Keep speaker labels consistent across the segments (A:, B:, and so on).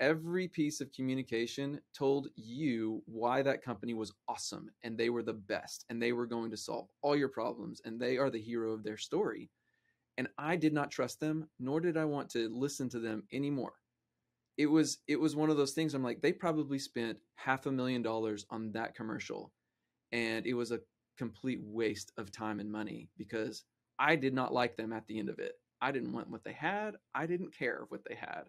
A: every piece of communication told you why that company was awesome and they were the best and they were going to solve all your problems and they are the hero of their story. And I did not trust them, nor did I want to listen to them anymore. It was it was one of those things I'm like they probably spent half a million dollars on that commercial and it was a complete waste of time and money because I did not like them at the end of it. I didn't want what they had. I didn't care what they had.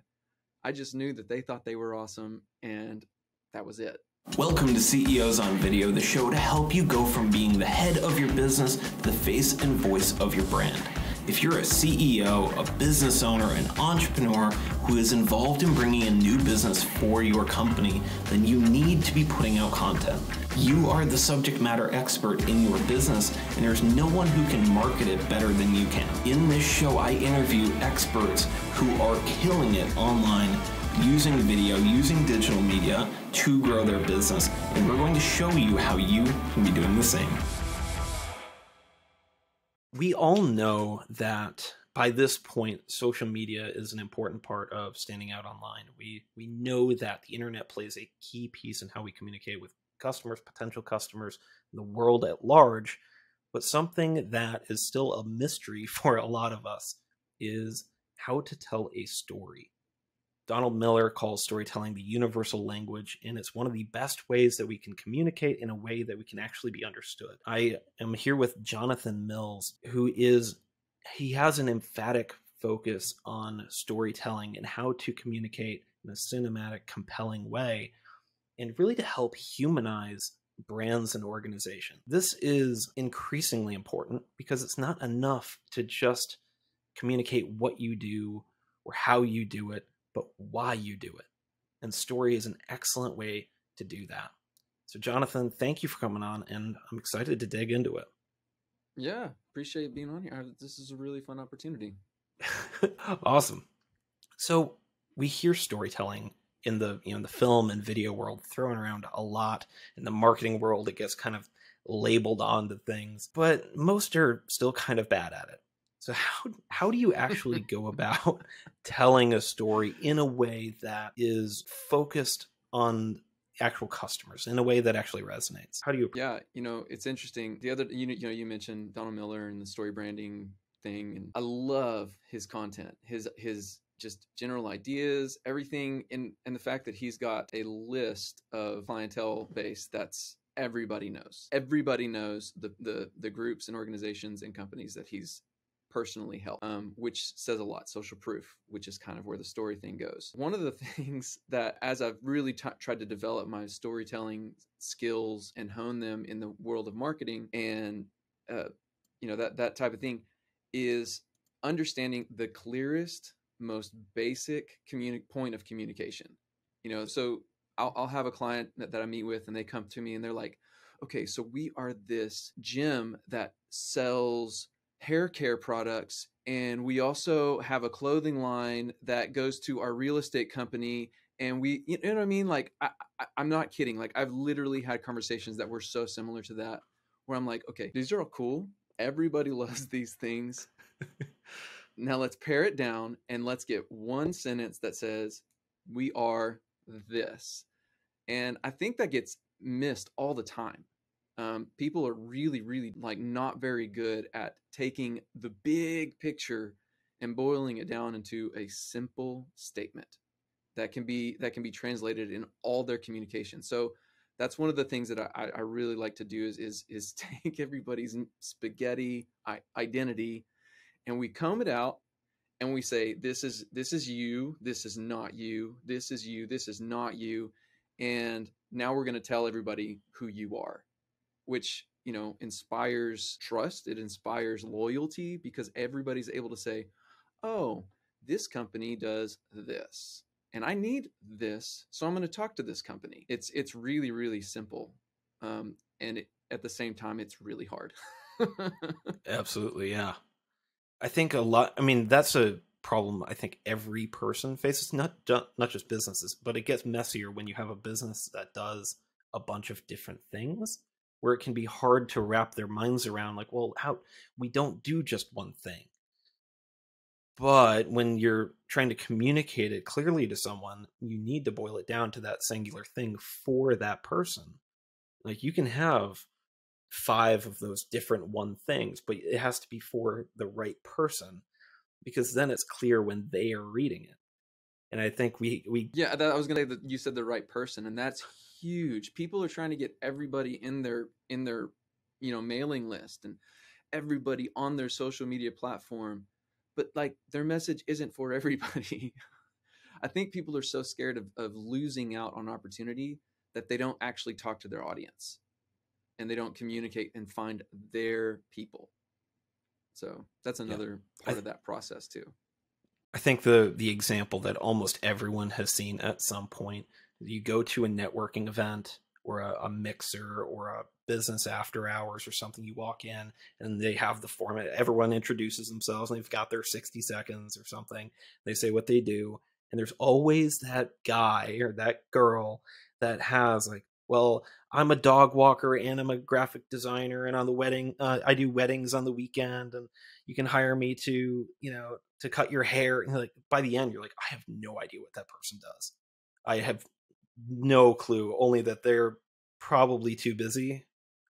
A: I just knew that they thought they were awesome, and that was it.
B: Welcome to CEOs on Video, the show to help you go from being the head of your business to the face and voice of your brand. If you're a CEO, a business owner, an entrepreneur who is involved in bringing a new business for your company, then you need to be putting out content. You are the subject matter expert in your business, and there's no one who can market it better than you can. In this show, I interview experts who are killing it online using video, using digital media to grow their business, and we're going to show you how you can be doing the same. We all know that by this point, social media is an important part of standing out online. We we know that the internet plays a key piece in how we communicate with customers, potential customers, the world at large. But something that is still a mystery for a lot of us is how to tell a story. Donald Miller calls storytelling the universal language, and it's one of the best ways that we can communicate in a way that we can actually be understood. I am here with Jonathan Mills, who is, he has an emphatic focus on storytelling and how to communicate in a cinematic, compelling way and really to help humanize brands and organizations. This is increasingly important because it's not enough to just communicate what you do or how you do it, but why you do it. And story is an excellent way to do that. So, Jonathan, thank you for coming on, and I'm excited to dig into it.
A: Yeah, appreciate being on here. This is a really fun opportunity.
B: awesome. So, we hear storytelling in the you know the film and video world thrown around a lot. In the marketing world, it gets kind of labeled onto things, but most are still kind of bad at it. So how how do you actually go about telling a story in a way that is focused on actual customers in a way that actually resonates? How do you?
A: Yeah, you know, it's interesting. The other, you know, you know, you mentioned Donald Miller and the story branding thing, and I love his content. His his just general ideas, everything, and and the fact that he's got a list of clientele base that's everybody knows. Everybody knows the the the groups and organizations and companies that he's personally help, um, which says a lot. Social proof, which is kind of where the story thing goes. One of the things that, as I've really t- tried to develop my storytelling skills and hone them in the world of marketing and uh, you know that that type of thing, is understanding the clearest most basic communi- point of communication. You know, so I'll, I'll have a client that, that I meet with and they come to me and they're like, okay, so we are this gym that sells hair care products and we also have a clothing line that goes to our real estate company and we you know what i mean like I, I, i'm not kidding like i've literally had conversations that were so similar to that where i'm like okay these are all cool everybody loves these things now let's pare it down and let's get one sentence that says, We are this. And I think that gets missed all the time. Um, people are really, really like not very good at taking the big picture and boiling it down into a simple statement that can be that can be translated in all their communication. So that's one of the things that I, I really like to do is is is take everybody's spaghetti identity and we comb it out and we say this is this is you this is not you this is you this is not you and now we're going to tell everybody who you are which you know inspires trust it inspires loyalty because everybody's able to say oh this company does this and i need this so i'm going to talk to this company it's it's really really simple um, and it, at the same time it's really hard
B: absolutely yeah I think a lot. I mean, that's a problem. I think every person faces not not just businesses, but it gets messier when you have a business that does a bunch of different things, where it can be hard to wrap their minds around. Like, well, how we don't do just one thing. But when you're trying to communicate it clearly to someone, you need to boil it down to that singular thing for that person. Like you can have five of those different one things, but it has to be for the right person because then it's clear when they are reading it. And I think we we
A: yeah, that, I was gonna say that you said the right person, and that's huge. People are trying to get everybody in their in their you know mailing list and everybody on their social media platform, but like their message isn't for everybody. I think people are so scared of, of losing out on opportunity that they don't actually talk to their audience and they don't communicate and find their people. So that's another yeah. part of that process too.
B: I think the the example that almost everyone has seen at some point, you go to a networking event or a, a, mixer or a business after hours or something, you walk in and they have the format. Everyone introduces themselves and they've got their 60 seconds or something. They say what they do. And there's always that guy or that girl that has like well, I'm a dog walker and I'm a graphic designer, and on the wedding, uh, I do weddings on the weekend, and you can hire me to, you know, to cut your hair. And like by the end, you're like, I have no idea what that person does. I have no clue, only that they're probably too busy,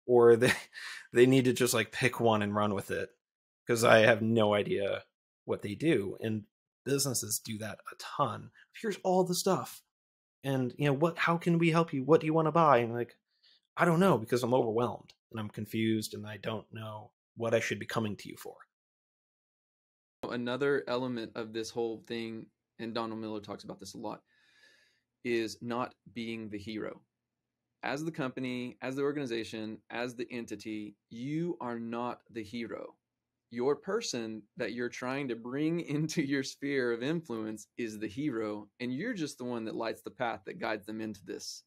B: or they they need to just like pick one and run with it, because I have no idea what they do, and businesses do that a ton. Here's all the stuff and you know what how can we help you what do you want to buy and like i don't know because i'm overwhelmed and i'm confused and i don't know what i should be coming to you for
A: another element of this whole thing and donald miller talks about this a lot is not being the hero. As the company as the organization as the entity you are not the hero. Your person that you're trying to bring into your sphere of influence is the hero and you're just the one that lights the path that guides them into this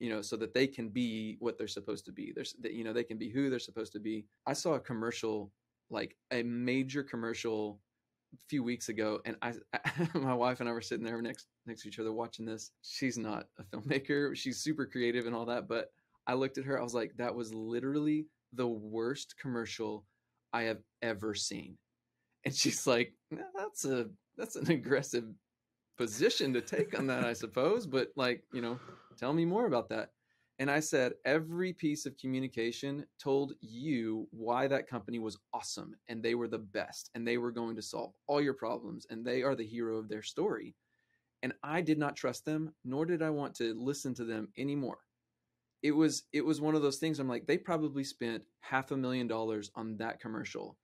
A: you know so that they can be what they're supposed to be. There's that, you know they can be who they're supposed to be. I saw a commercial like a major commercial a few weeks ago and i my wife and i were sitting there next next to each other watching this she's not a filmmaker she's super creative and all that but i looked at her i was like that was literally the worst commercial I have ever seen. And she's like, that's a that's an aggressive position to take on that, I suppose. But like, you know, tell me more about that. And I said, every piece of communication told you why that company was awesome and they were the best and they were going to solve all your problems and they are the hero of their story. And I did not trust them, nor did I want to listen to them anymore. It was it was one of those things i'm like they probably spent half a million dollars on that commercial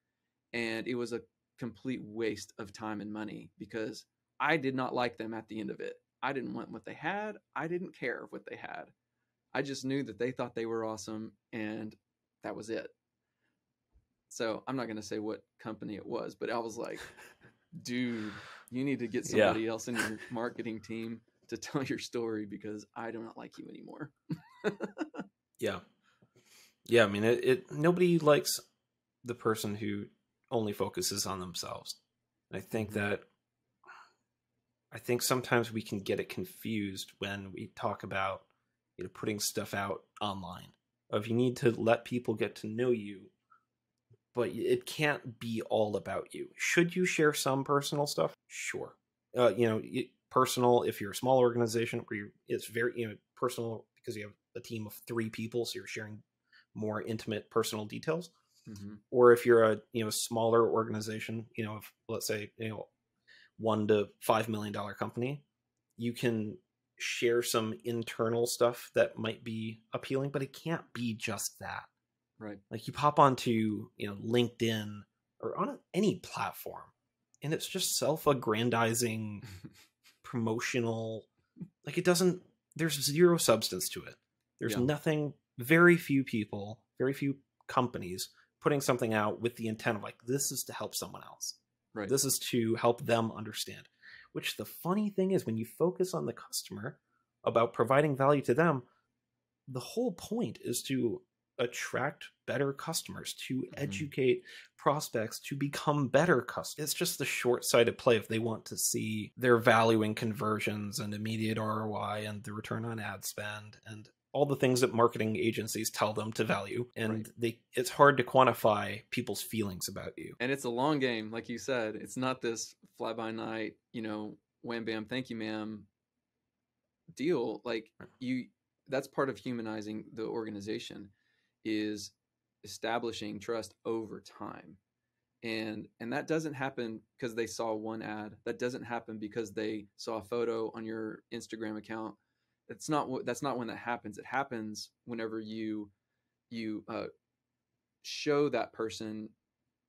A: and it was a complete waste of time and money because i did not like them at the end of it. I didn't want what they had. I didn't care what they had i just knew that they thought they were awesome and that was it so i'm not going to say what company it was but i was like dude you need to get somebody yeah. else in your marketing team to tell your story because i do not like you anymore
B: yeah. Yeah, I mean it, it nobody likes the person who only focuses on themselves. I think mm-hmm. that I think sometimes we can get it confused when we talk about you know putting stuff out online. Of you need to let people get to know you, but it can't be all about you. Should you share some personal stuff? Sure. Uh, you know, personal if you're a small organization where you it's very you know personal because you have a team of three people, so you're sharing more intimate personal details. Mm-hmm. Or if you're a you know smaller organization, you know, if, let's say you know one to five million dollar company, you can share some internal stuff that might be appealing, but it can't be just that.
A: Right.
B: Like you pop onto you know LinkedIn or on any platform, and it's just self-aggrandizing, promotional. Like it doesn't. There's zero substance to it. There's yeah. nothing, very few people, very few companies putting something out with the intent of like, this is to help someone else.
A: Right.
B: This is to help them understand. Which the funny thing is, when you focus on the customer about providing value to them, the whole point is to attract better customers, to mm-hmm. educate prospects to become better customers. It's just the short sighted play if they want to see their value in conversions and immediate ROI and the return on ad spend and all the things that marketing agencies tell them to value and
A: Right.
B: they it's hard to quantify people's feelings about you.
A: And it's a long game like you said. It's not this fly by night you know wham bam thank you ma'am deal. Like you that's part of humanizing the organization is establishing trust over time. And and that doesn't happen because they saw one ad. That doesn't happen because they saw a photo on your instagram account that's not what that's not when that happens. It happens whenever you you uh, show that person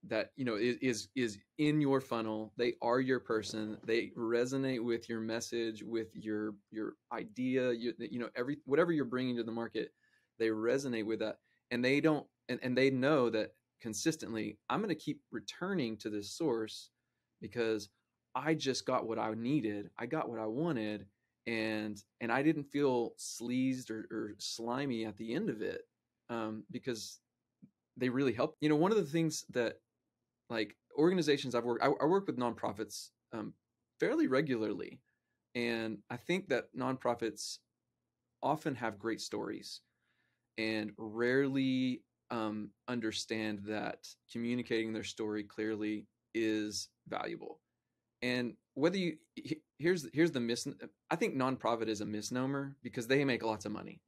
A: that you know is, is is in your funnel. They are your person. They resonate with your message with your your idea you, you know every whatever you're bringing to the market they resonate with that. And they don't and, and they know that consistently i'm going to keep returning to this source because i just got what i needed. I got what i wanted and and i didn't feel sleazed or, or slimy at the end of it um, because they really helped. you know one of the things that like organizations I've worked, I, I work with nonprofits um, fairly regularly, and I think that nonprofits often have great stories, and rarely um, understand that communicating their story clearly is valuable. And whether you here's here's the mis I think nonprofit is a misnomer because they make lots of money.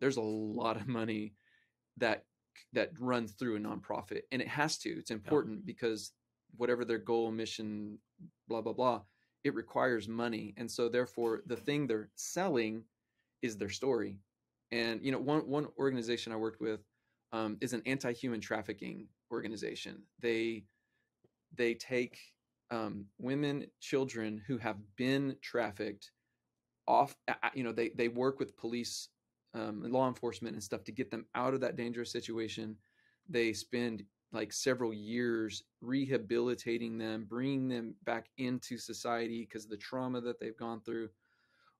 A: There's a lot of money that that runs through a nonprofit and it has to it's important because whatever their goal mission blah blah blah it requires money and so therefore the thing they're selling is their story. And you know one one organization i worked with um, is an anti-human trafficking organization. They they take um, women children who have been trafficked off you know they they work with police um, and law enforcement and stuff to get them out of that dangerous situation. They spend like several years rehabilitating them, bringing them back into society because of the trauma that they've gone through,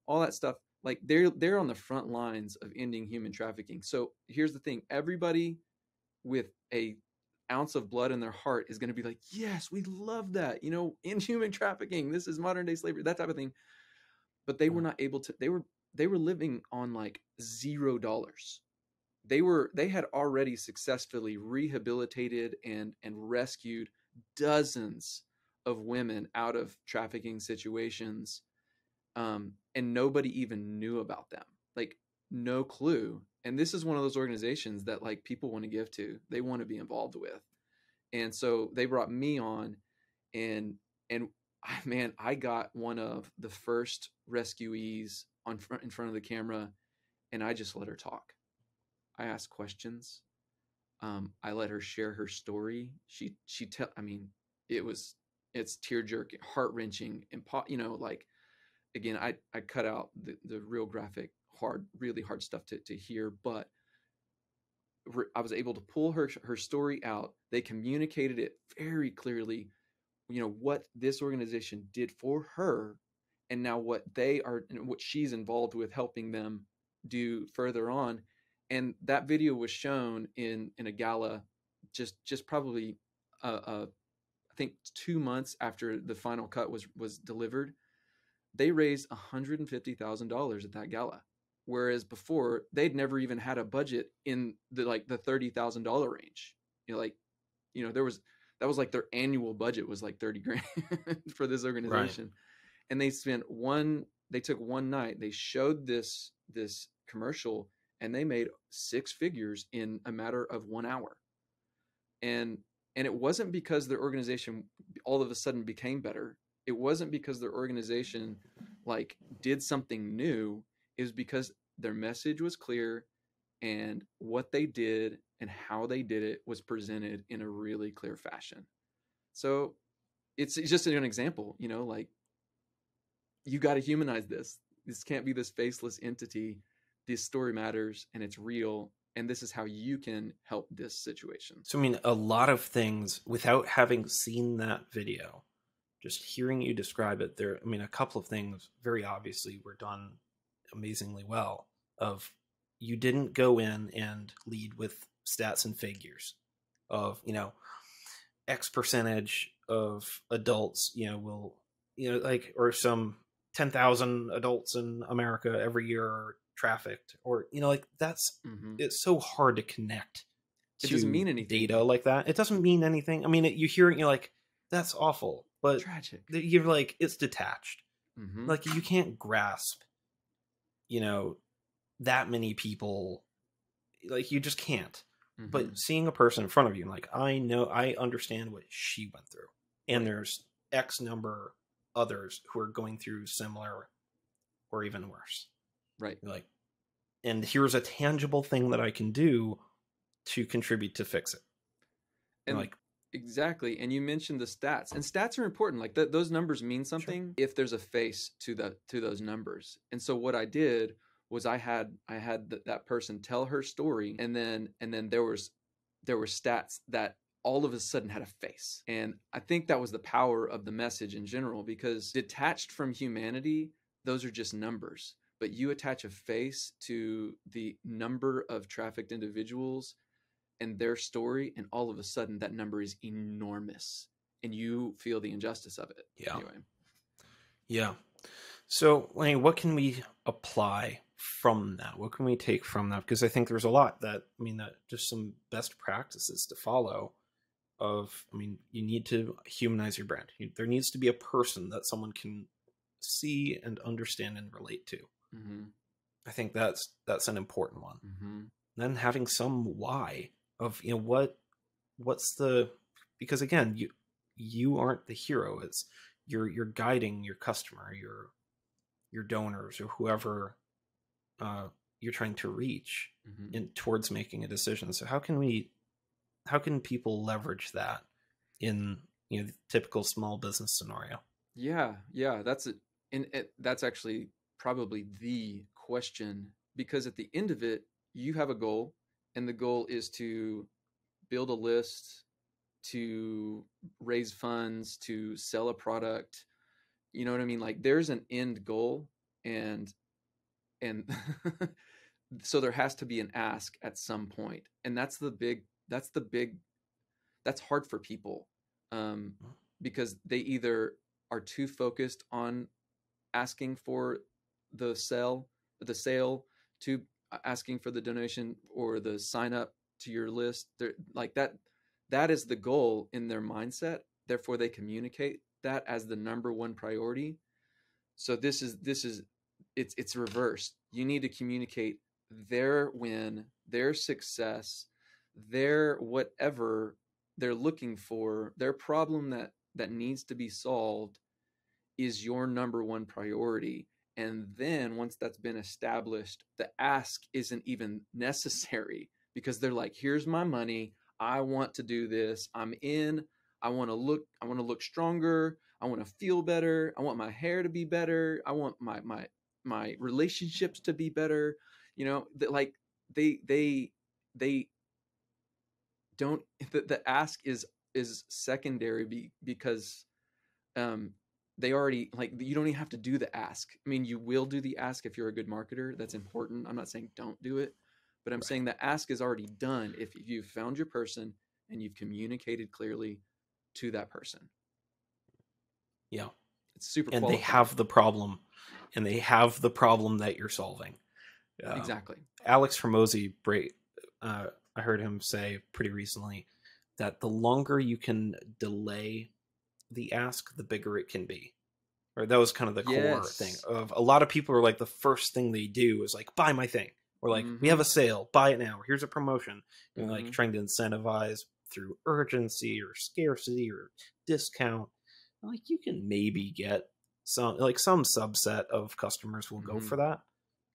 A: all that stuff. Like they're they're on the front lines of ending human trafficking. So here's the thing: everybody with a ounce of blood in their heart is going to be like, "Yes, we love that." You know, in human trafficking, this is modern day slavery, that type of thing. But they were not able to. They were they were living on like zero dollars they were they had already successfully rehabilitated and and rescued dozens of women out of trafficking situations um and nobody even knew about them like no clue and this is one of those organizations that like people want to give to they want to be involved with. And so they brought me on and and I- man i got one of the first rescuees on front in front of the camera and i just let her talk. I asked questions. Um, i let her share her story. She she tell i mean it was it's tear jerking heart wrenching and you know like again i i cut out the, the real graphic hard really hard stuff to, to hear but i was able to pull her her story out. They communicated it very clearly you know what this organization did for her and now what they are and what she's involved with helping them do further on. And that video was shown in in a gala just just probably uh, uh i think two months after the final cut was was delivered. They raised $150000 at that gala whereas before they'd never even had a budget in the like the $30000 range. You know like you know there was that was like their annual budget was like 30 grand for this organization. And they spent one they took one night they showed this this commercial and they made six figures in a matter of one hour. And and it wasn't because their organization all of a sudden became better. It wasn't because their organization like did something new was because their message was clear and what they did and how they did it was presented in a really clear fashion. So it's, it's just an example you know like you got to humanize this. This can't be this faceless entity. This story matters and it's real and this is how you can help this situation.
B: So, I mean, a lot of things without having seen that video, just hearing you describe it, there, I mean, a couple of things very obviously were done amazingly well. Of you didn't go in and lead with stats and figures of, you know, X percentage of adults, you know, will, you know, like, or some 10,000 adults in America every year are trafficked or you know like that's
A: Mhm.
B: it's so hard to connect
A: It doesn't mean anything.
B: data like that it doesn't mean anything i mean it, you hear it and you're like that's awful but
A: tragic.
B: you're like it's detached
A: Mhm.
B: like you can't grasp you know that many people like you just can't
A: Mhm.
B: but seeing a person in front of you and like i know i understand what she went through and there's x number others who are going through similar or even worse
A: right.
B: You're like and here's a tangible thing that i can do to contribute to fix it and
A: And
B: like
A: Exactly. And you mentioned the stats, and stats are important. Like th- those numbers mean something if there's a face to the to those numbers. And so what I did was I had I had th- that person tell her story, and then and then there was there were stats that all of a sudden had a face. And I think that was the power of the message in general because detached from humanity, those are just numbers. But you attach a face to the number of trafficked individuals and their story, and all of a sudden that number is enormous, and you feel the injustice of it.
B: Yeah.
A: Anyway,
B: yeah so what can we apply from that what can we take from that because i think there's a lot that i mean that just some best practices to follow of i mean you need to humanize your brand You- there needs to be a person that someone can see and understand and relate to
A: mm-hmm.
B: i think that's that's an important one
A: Mm-hmm.
B: then having some why of you know what what's the because again you you aren't the hero it's you're you're guiding your customer your your donors or whoever uh you're trying to reach
A: Mm-hmm.
B: in towards making a decision so how can we how can people leverage that in you know the typical small business scenario
A: Yeah, yeah, that's it. And it, that's actually probably the question because at the end of it, you have a goal, and the goal is to build a list, to raise funds, to sell a product. You know what I mean? Like there's an end goal, and and so there has to be an ask at some point, and that's the big. That's the big. That's hard for people. Um, because they either are too focused on asking for the sell the sale to asking for the donation or the sign up to your list they're like that that is the goal in their mindset. Therefore they communicate that as the number one priority. So this is this is it's it's reversed. You need to communicate their win their success their whatever they're looking for. Their problem that that needs to be solved is your number one priority and then once that's been established the ask isn't even necessary because they're like here's my money. I want to do this. I'm in. I want to look i want to look stronger. I want to feel better. I want my hair to be better. I want my my my relationships to be better. You know that like they they they don't the, the ask is is secondary be, because um they already like you don't even have to do the ask. I mean you will do the ask if you're a good marketer. That's important. I'm not saying don't do it but i'm
B: Right.
A: saying the ask is already done if you've found your person and you've communicated clearly to that person.
B: Yeah.
A: It's super
B: and they have the problem and they have the problem that you're solving. Um,
A: exactly.
B: Alex Hormozi, uh, I heard him say pretty recently that the longer you can delay the ask, the bigger it can be. Or that was kind of the core thing of a lot of people are like the first thing they do is like buy my thing or like we have a sale, buy it now. Here's a promotion, and like
A: Mhm.
B: trying to incentivize through urgency or scarcity or discount. Like you can maybe get some like some subset of customers will go
A: Mhm.
B: for that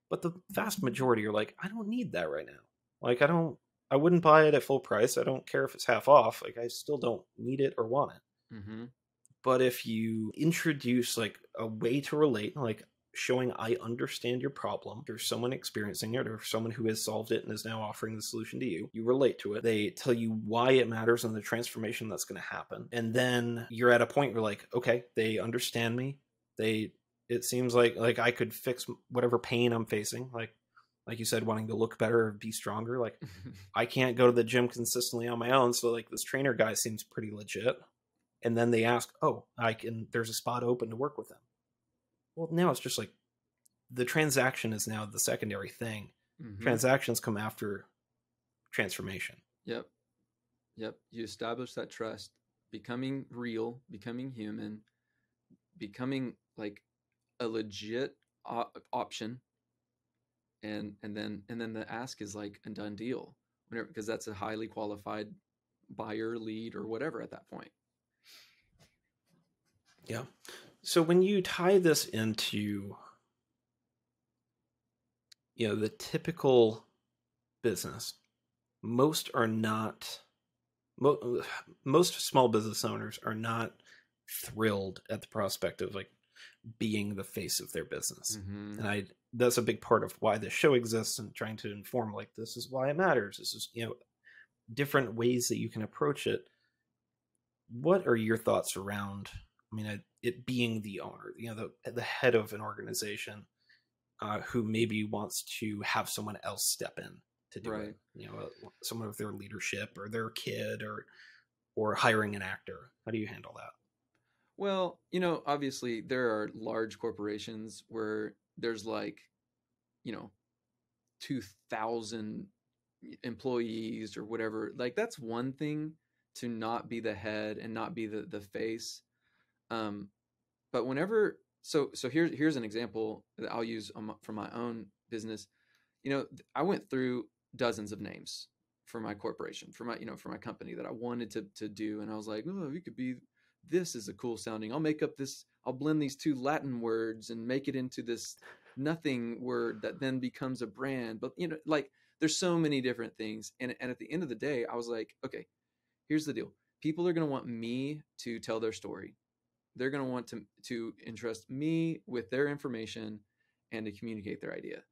B: but the vast majority are like i don't need that right now like i don't i wouldn't buy it at full price i don't care if it's half off like i still don't need it or want it
A: mm-hmm.
B: But if you introduce like a way to relate like showing i understand your problem there's someone experiencing it or someone who has solved it and is now offering the solution to you you relate to it they tell you why it matters and the transformation that's going to happen and then you're at a point where like okay they understand me they it seems like like i could fix whatever pain i'm facing like like you said wanting to look better or be stronger like I can't go to the gym consistently on my own, so like this trainer guy seems pretty legit. And then they ask, "Oh, I can there's a spot open to work with them." well now it's just like the transaction is now the secondary thing
A: Mhm.
B: transactions come after transformation
A: Yep. Yep. You establish that trust, becoming real, becoming human, becoming like a legit op- option. And and then and then the ask is like a done deal. Whenever because that's a highly qualified buyer, lead, or whatever at that point.
B: Yeah. So when you tie this into you know the typical business, most are not mo- most small business owners are not thrilled at the prospect of like being the face of their business.
A: Mhm.
B: And I that's a big part of why this show exists and trying to inform like this is why it matters. This is, you know, different ways that you can approach it. What are your thoughts around I mean, it, it being the owner, you know, the the head of an organization, uh, who maybe wants to have someone else step in to do
A: Right.
B: it, you know, uh, someone of their leadership or their kid or or hiring an actor. How do you handle that?
A: Well, you know, obviously there are large corporations where there's like, you know, 2000 employees or whatever. Like that's one thing to not be the head and not be the the face. Um but whenever so so here's here's an example that I'll use for my own business. You know, I went through dozens of names for my corporation, for my you know, for my company that I wanted to to do and I was like, "Oh, we could be this is a cool sounding. I'll make up this, I'll blend these two Latin words and make it into this nothing word that then becomes a brand. But, you know, like there's so many different things. And, and at the end of the day, I was like, okay, here's the deal. People are going to want me to tell their story. They're going to want to, to entrust me with their information and to communicate their idea.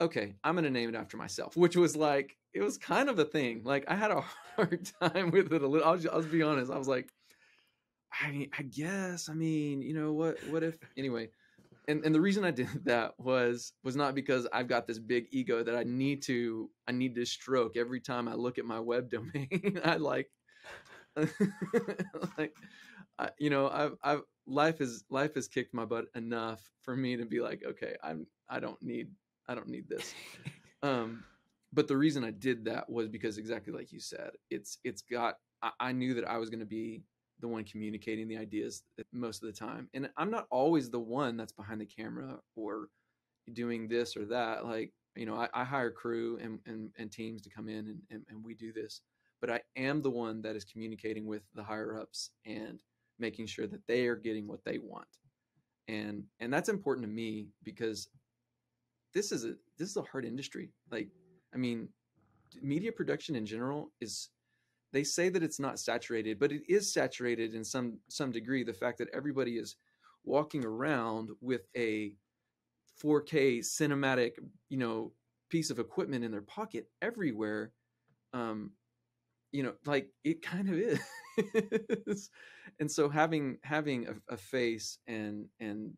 A: Okay, I'm going to name it after myself, which was like, it was kind of a thing. Like I had a hard time with it a little. I'll, just, I'll just be honest. I was like, I mean, I guess. I mean, you know what? What if anyway? And and the reason I did that was was not because I've got this big ego that I need to I need to stroke every time I look at my web domain. I like, like, I, you know, I've I've life is life has kicked my butt enough for me to be like, okay, I'm I don't need I don't need this. Um, but the reason I did that was because exactly like you said, it's it's got I, I knew that I was going to be the one communicating the ideas most of the time. And I'm not always the one that's behind the camera or doing this or that. Like, you know, I, I hire crew and, and, and teams to come in and, and, and we do this. But I am the one that is communicating with the higher ups and making sure that they are getting what they want. And and that's important to me because this is a this is a hard industry. Like, I mean, media production in general is they say that it's not saturated, but it is saturated in some some degree. The fact that everybody is walking around with a 4K cinematic, you know, piece of equipment in their pocket everywhere, um, you know, like it kind of is. and so having having a, a face and and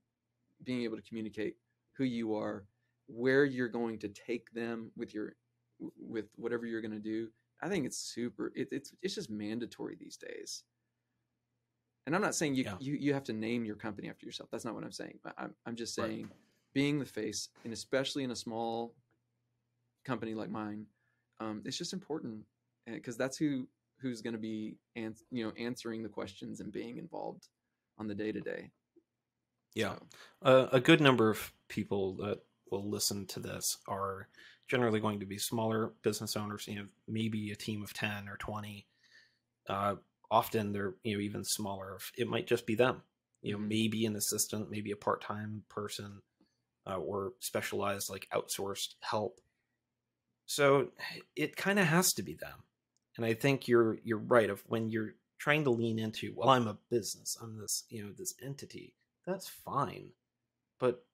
A: being able to communicate who you are, where you're going to take them with your with whatever you're going to do I think it's super. It, it's it's just mandatory these days. And I'm not saying you,
B: Yeah.
A: you you have to name your company after yourself. That's not what I'm saying. I'm I'm just
B: Right.
A: saying, being the face, and especially in a small company like mine, um, it's just important because that's who who's going to be ans- you know answering the questions and being involved on the day to day.
B: Yeah. Uh, a good number of people that will listen to this are generally going to be smaller business owners, you know, maybe a team of 10 or 20. Uh, often they're, you know, even smaller. It might just be them, you know,
A: Mhm.
B: maybe an assistant, maybe a part time person, uh, or specialized like outsourced help. So it kind of has to be them. And I think you're you're right of when you're trying to lean into, well, I'm a business, I'm this, you know, this entity. That's fine. But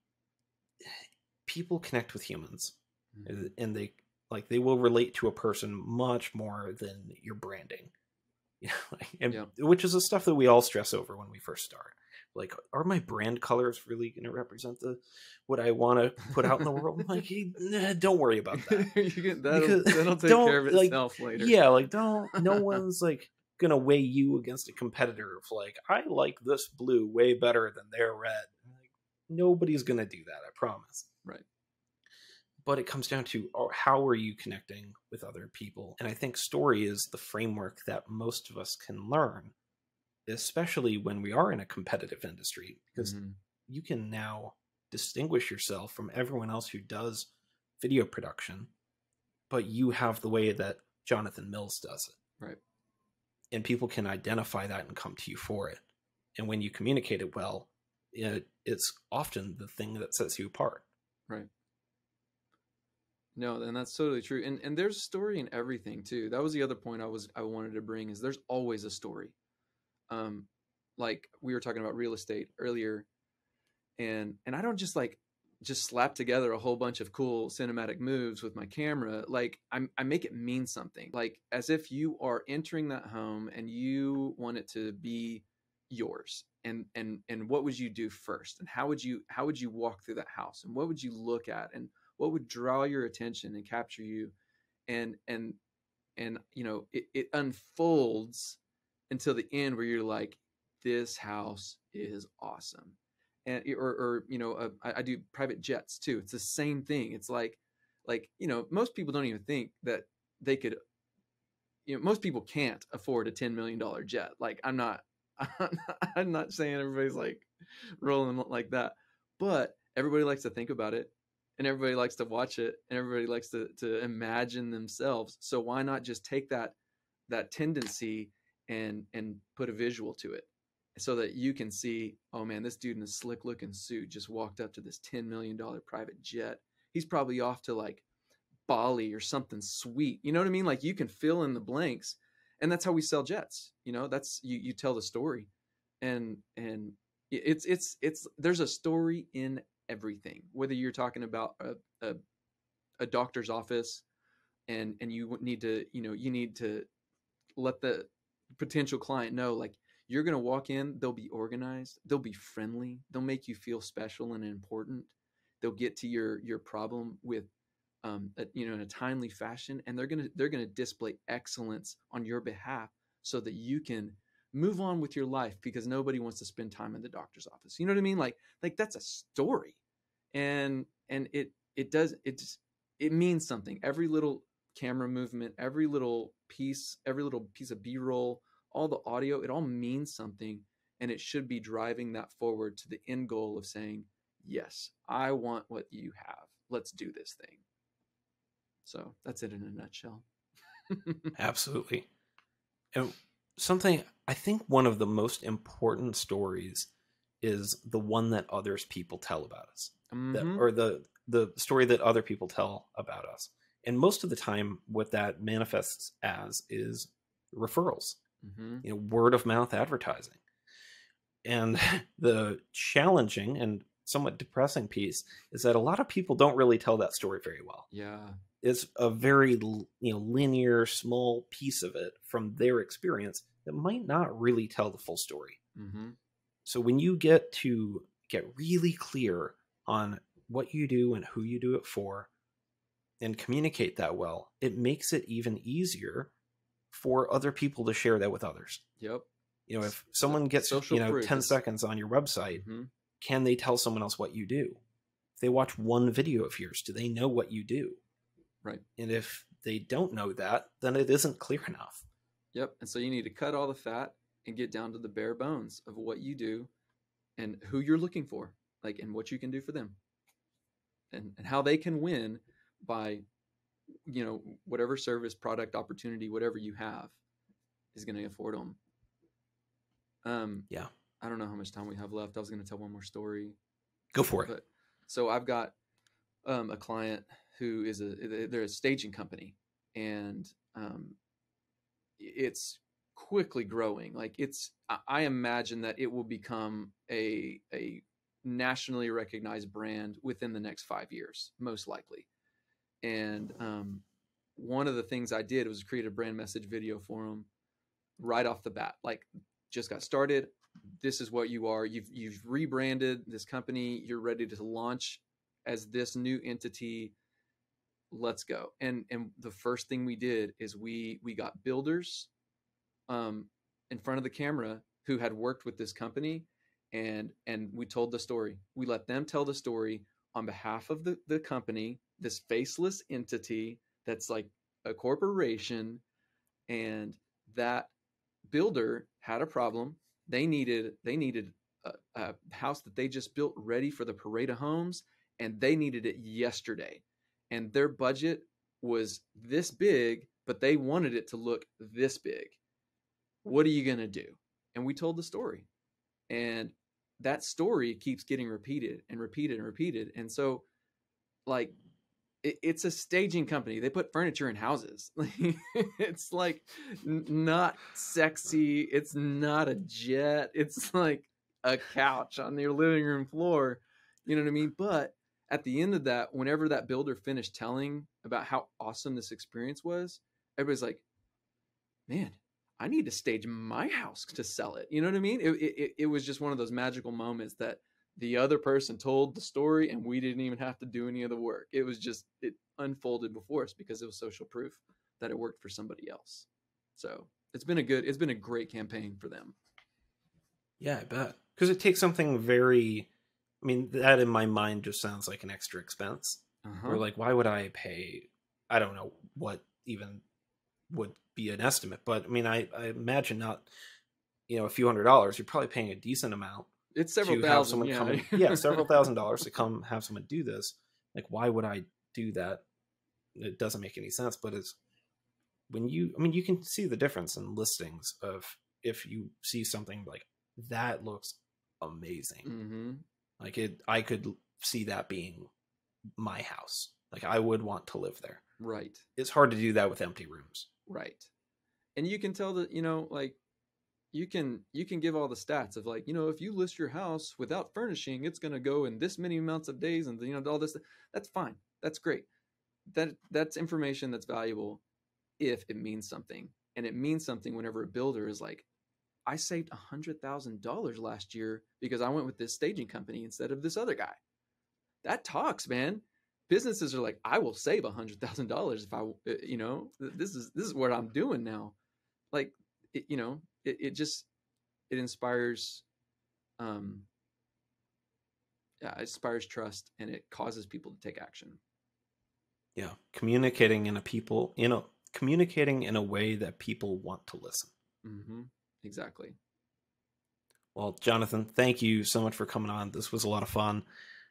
B: people connect with humans
A: Mhm.
B: and they like they will relate to a person much more than your branding you know, like, and
A: Yeah.
B: which is the stuff that we all stress over when we first start like are my brand colors really going to represent the what i want to put out in the world I'm like "Eh, nah, don't worry about that
A: you get that'll,
B: Because-
A: that'll take
B: don't,
A: care of
B: like,
A: itself later.
B: yeah like don't no one's like gonna weigh you against a competitor of like i like this blue way better than their red like Nobody's going to do that, I promise.
A: Right.
B: But it comes down to oh, how are you connecting with other people? And I think story is the framework that most of us can learn, especially when we are in a competitive industry, because
A: Mhm.
B: you can now distinguish yourself from everyone else who does video production, but you have the way that Jonathan Mills does it.
A: Right.
B: And people can identify that and come to you for it. And when you communicate it well, it, it's often the thing that sets you apart. Right.
A: No, and that's totally true. And and there's a story in everything too. That was the other point I was I wanted to bring is there's always a story. Um like we were talking about real estate earlier and and I don't just like just slap together a whole bunch of cool cinematic moves with my camera. Like I I make it mean something. Like as if you are entering that home and you want it to be yours. And and and what would you do first? And how would you how would you walk through that house? And what would you look at? And what would draw your attention and capture you and and and you know it, it unfolds until the end where you're like this house is awesome. And or, or you know uh, I, I do private jets too. It's the same thing. It's like like you know most people don't even think that they could you know most people can't afford a 10 million dollar jet. Like i'm not i'm not saying everybody's like rolling like that. But everybody likes to think about it and everybody likes to watch it and everybody likes to to imagine themselves. So why not just take that that tendency and and put a visual to it so that you can see oh man this dude in a slick looking suit just walked up to this 10 million dollar private jet. He's probably off to like bali or something sweet. You know what i mean? Like you can fill in the blanks and that's how we sell jets you know? That's you you tell the story. And and it's it's it's there's a story in everything whether you're talking about a, a, a doctor's office and and you need to you know you need to let the potential client know like you're going to walk in they'll be organized they'll be friendly they'll make you feel special and important. They'll get to your your problem with um a, you know in a timely fashion and they're going to they're going to display excellence on your behalf so that you can move on with your life because nobody wants to spend time in the doctor's office. You know what i mean? Like like that's a story. And and it it does it just it means something. Every little camera movement every little piece every little piece of b-roll all the audio it all means something and it should be driving that forward to the end goal of saying yes i want what you have let's do this thing so that's it in a nutshell
B: Absolutely. And something I think one of the most important stories is the one that others people tell about us. That,
A: Mhm.
B: or the the story that other people tell about us. And most of the time what that manifests as is referrals,
A: Mhm.
B: you know, word of mouth advertising. And the challenging and somewhat depressing piece is that a lot of people don't really tell that story very well
A: yeah
B: it's a very you know linear small piece of it from their experience that might not really tell the full story
A: hmm
B: so when you get to get really clear on what you do and who you do it for and communicate that well it makes it even easier for other people to share that with others.
A: Yep.
B: You know if someone gets
A: social
B: you know
A: proof
B: 10 seconds on your website
A: hmm
B: can they tell someone else what you do? If they watch one video of yours do they know what you do?
A: Right.
B: and if they don't know that then it isn't clear enough.
A: Yep. And so you need to cut all the fat and get down to the bare bones of what you do and who you're looking for, like, and what you can do for them. And, and how they can win by, you know, whatever service, product, opportunity, whatever you have is going to afford them. Um,
B: Yeah.
A: I don't know how much time we have left. I was going to tell one more story.
B: go for it
A: so I've got um, a client who is a they're a staging company, and um, it's quickly growing. Like it's I- I imagine that it will become a a nationally recognized brand within the next five years, most likely. And um, one of the things I did was create a brand message video for them right off the bat. Like just got started. This is what you are. You've you've rebranded this company. You're ready to launch as this new entity. Let's go. And and the first thing we did is we we got builders um in front of the camera who had worked with this company and and we told the story. We let them tell the story on behalf of the the company, this faceless entity that's like a corporation, and that builder had a problem. They needed they needed a, a house that they just built ready for the parade of homes, and they needed it yesterday. And their budget was this big, but they wanted it to look this big. What are you gonna do? And we told the story, and that story keeps getting repeated and repeated and repeated. And so, like, it, it's a staging company. They put furniture in houses. it's like n- not sexy. It's not a jet. It's like a couch on your living room floor. You know what I mean? But at the end of that, whenever that builder finished telling about how awesome this experience was, everybody's like, man, I need to stage my house to sell it. You know what I mean? It, it, it was just one of those magical moments that the other person told the story and we didn't even have to do any of the work. It was just, it unfolded before us because it was social proof that it worked for somebody else. So it's been a good, it's been a great campaign for them.
B: Yeah, I bet. Because it takes something very, I mean, that in my mind just sounds like an extra expense.
A: Uh-huh.
B: Or like, why would I pay? I don't know what even would be an estimate, but I mean, I, I imagine not, you know, a few hundred dollars. You're probably paying a decent amount
A: it's several
B: to have
A: thousand.
B: someone
A: yeah.
B: come. Yeah, several thousand dollars to come have someone do this. Like, why would I do that? It doesn't make any sense. But it's when you, I mean, you can see the difference in listings of if you see something like that looks amazing.
A: mm-hmm.
B: Like it, I could see that being my house. Like I would want to live there.
A: Right.
B: It's hard to do that with empty rooms.
A: Right. And you can tell that, you know, like you can you can give all the stats of like, you know, if you list your house without furnishing, it's going to go in this many amounts of days and you know all this that's fine. That's great. That that's information that's valuable if it means something. And it means something whenever a builder is like I saved a $100,000 last year because I went with this staging company instead of this other guy. That talks, man businesses are like i will save a hundred thousand dollars if i uh, you know this is this is what i'm doing now like it, you know it, it just it inspires um yeah it inspires trust and it causes people to take action
B: Yeah, communicating in a people, you know, communicating in a way that people want to listen.
A: mm-hmm. exactly
B: Well, Jonathan, thank you so much for coming on. This was a lot of fun.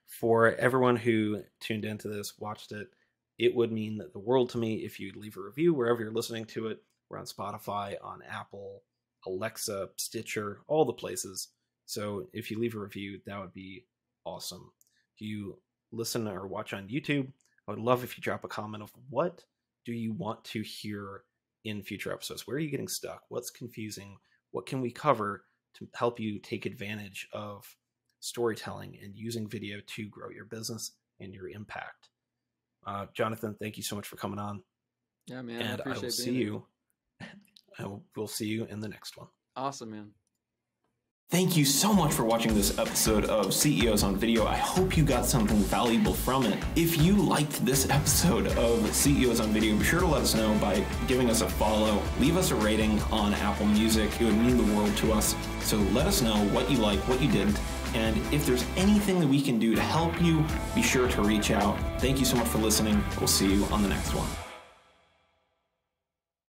B: For everyone who tuned into this, watched it, it would mean the world to me if you'd leave a review wherever you're listening to it. We're on Spotify, on Apple, Alexa, Stitcher, all the places. So if you leave a review, that would be awesome. If you listen or watch on YouTube, I would love if you drop a comment of what do you want to hear in future episodes? Where are you getting stuck? What's confusing? What can we cover to help you take advantage of storytelling and using video to grow your business and your impact? Uh, Jonathan, thank you so much for coming on.
A: yeah man
B: and I,
A: appreciate
B: will see
A: being here.
B: you. I will, we'll see you in the next one.
A: awesome man
B: Thank you so much for watching this episode of CEOs on Video. I hope you got something valuable from it. If you liked this episode of CEOs on Video, be sure to let us know by giving us a follow. Leave us a rating on Apple Music. It would mean the world to us. So let us know what you like, what you didn't, and if there's anything that we can do to help you, be sure to reach out. Thank you so much for listening. We'll see you on the next one.